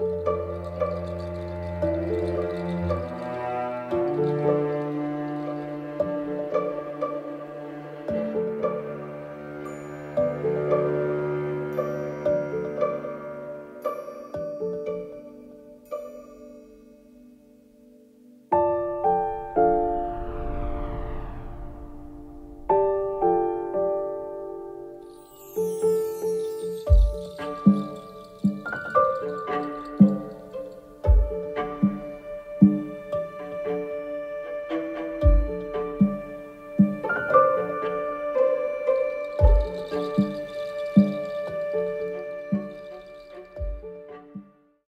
you